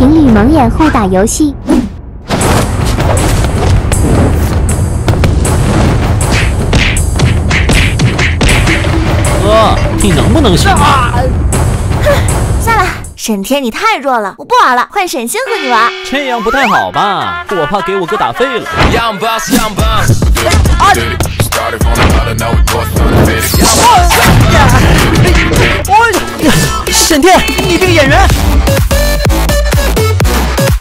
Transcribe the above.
情侣蒙眼互打游戏。哥，你能不能下了？沈天，你太弱了，我不玩了，换沈星和你玩。这样不太好吧？我怕给我哥打废了。沈天，你这个演员。